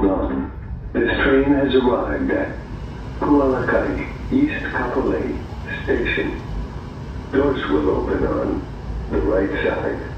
Hold on. This train has arrived at Kualakai East Kapolei Station. Doors will open on the right side.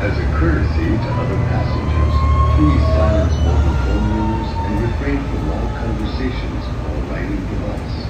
As a courtesy to other passengers, please silence mobile phone rings and refrain from all conversations while riding the bus.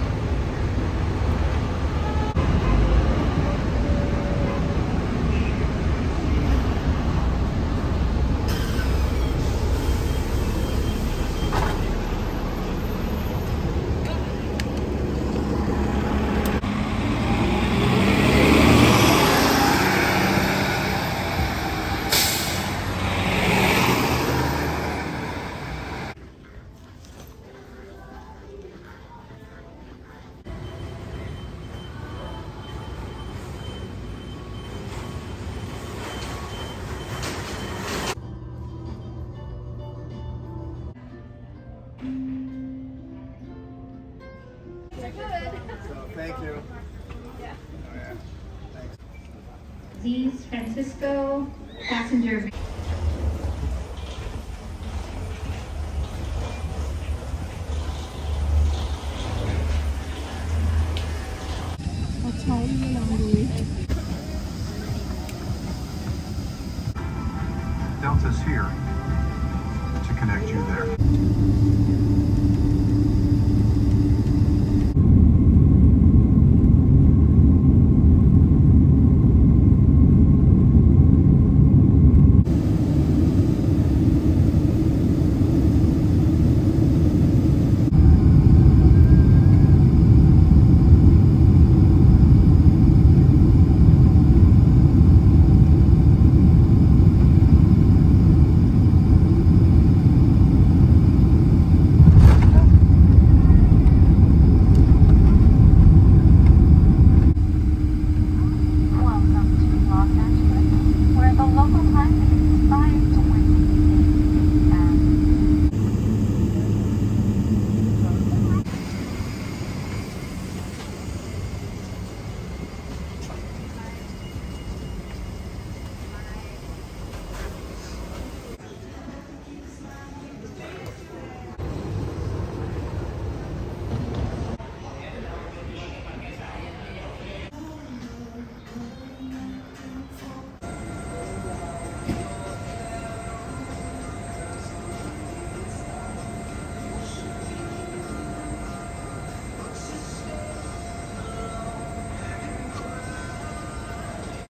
Thank you. Z's Francisco passenger. Delta's here to connect